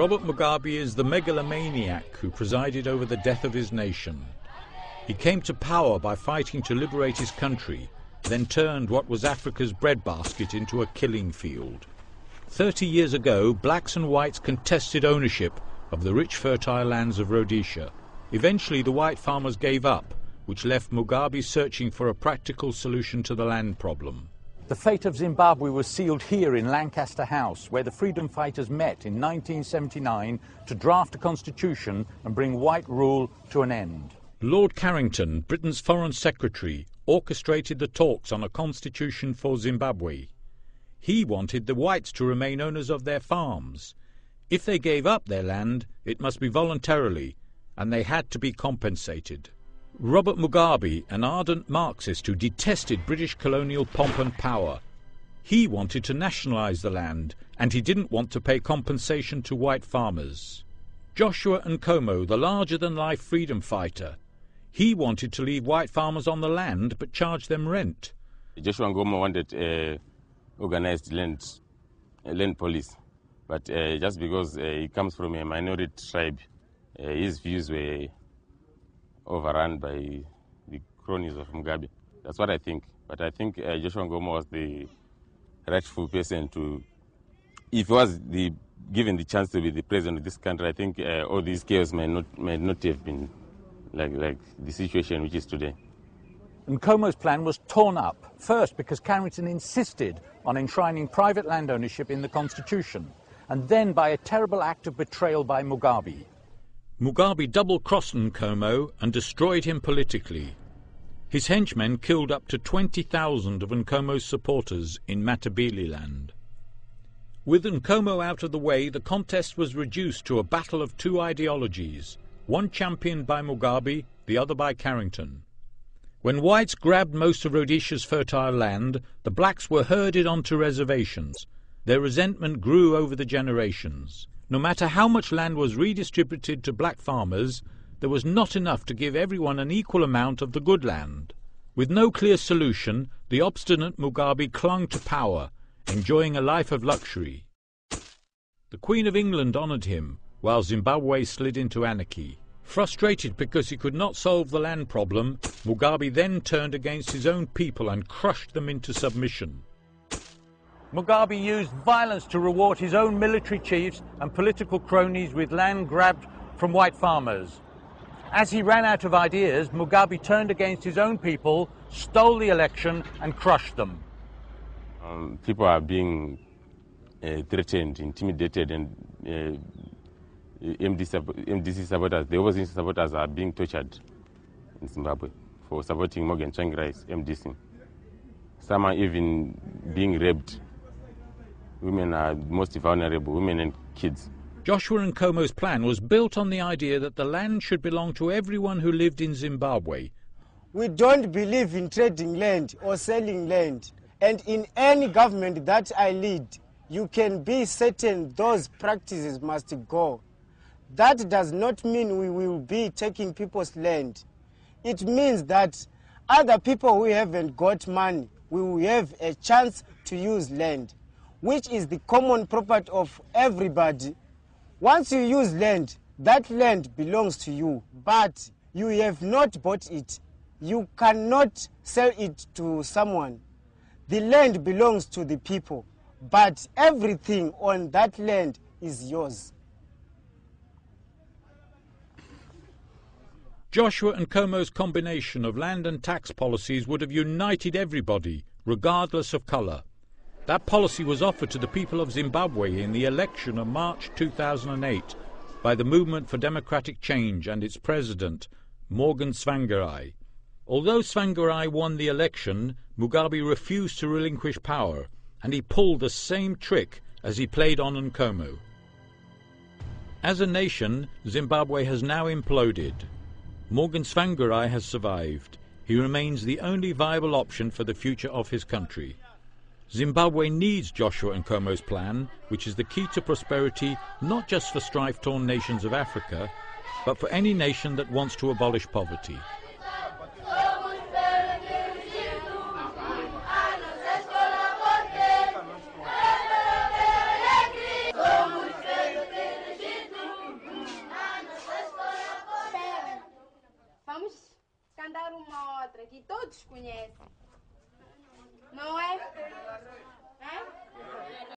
Robert Mugabe is the megalomaniac who presided over the death of his nation. He came to power by fighting to liberate his country, then turned what was Africa's breadbasket into a killing field. Thirty years ago, blacks and whites contested ownership of the rich fertile lands of Rhodesia. Eventually the white farmers gave up, which left Mugabe searching for a practical solution to the land problem. The fate of Zimbabwe was sealed here in Lancaster House, where the freedom fighters met in 1979 to draft a constitution and bring white rule to an end. Lord Carrington, Britain's Foreign Secretary, orchestrated the talks on a constitution for Zimbabwe. He wanted the whites to remain owners of their farms. If they gave up their land, it must be voluntarily, and they had to be compensated. Robert Mugabe, an ardent Marxist who detested British colonial pomp and power, he wanted to nationalise the land, and he didn't want to pay compensation to white farmers. Joshua Nkomo, the larger-than-life freedom fighter, he wanted to leave white farmers on the land but charge them rent. Joshua Nkomo wanted uh, organised land, uh, land police, but uh, just because uh, he comes from a minority tribe, uh, his views were overrun by the cronies of Mugabe. That's what I think. But I think uh, Joshua Nkomo was the rightful person to, if he was the, given the chance to be the president of this country, I think uh, all these chaos may not, may not have been like, like the situation which is today. Nkomo's plan was torn up, first because Carrington insisted on enshrining private land ownership in the Constitution, and then by a terrible act of betrayal by Mugabe. Mugabe double-crossed Nkomo and destroyed him politically. His henchmen killed up to 20,000 of Nkomo's supporters in Matabeleland. With Nkomo out of the way, the contest was reduced to a battle of two ideologies, one championed by Mugabe, the other by Carrington. When whites grabbed most of Rhodesia's fertile land, the blacks were herded onto reservations. Their resentment grew over the generations. No matter how much land was redistributed to black farmers, there was not enough to give everyone an equal amount of the good land. With no clear solution, the obstinate Mugabe clung to power, enjoying a life of luxury. The Queen of England honoured him, while Zimbabwe slid into anarchy. Frustrated because he could not solve the land problem, Mugabe then turned against his own people and crushed them into submission. Mugabe used violence to reward his own military chiefs and political cronies with land grabbed from white farmers. As he ran out of ideas, Mugabe turned against his own people, stole the election, and crushed them. Um, people are being uh, threatened, intimidated, and uh, MDC, supporters, the opposition supporters are being tortured in Zimbabwe for supporting Morgan Tsvangirai's MDC. Some are even being raped women are most vulnerable, women and kids. Joshua and Nkomo's plan was built on the idea that the land should belong to everyone who lived in Zimbabwe. We don't believe in trading land or selling land. And in any government that I lead, you can be certain those practices must go. That does not mean we will be taking people's land. It means that other people who haven't got money will have a chance to use land which is the common property of everybody. Once you use land, that land belongs to you, but you have not bought it. You cannot sell it to someone. The land belongs to the people, but everything on that land is yours. Joshua Nkomo's combination of land and tax policies would have united everybody, regardless of colour. That policy was offered to the people of Zimbabwe in the election of March 2008 by the Movement for Democratic Change and its president, Morgan Tsvangirai. Although Tsvangirai won the election, Mugabe refused to relinquish power, and he pulled the same trick as he played on Nkomo. As a nation, Zimbabwe has now imploded. Morgan Tsvangirai has survived. He remains the only viable option for the future of his country. Zimbabwe needs Joshua Nkomo's plan, which is the key to prosperity not just for strife-torn nations of Africa, but for any nation that wants to abolish poverty. Vamos cantar uma outra que todos conhecem. Não é? Hã?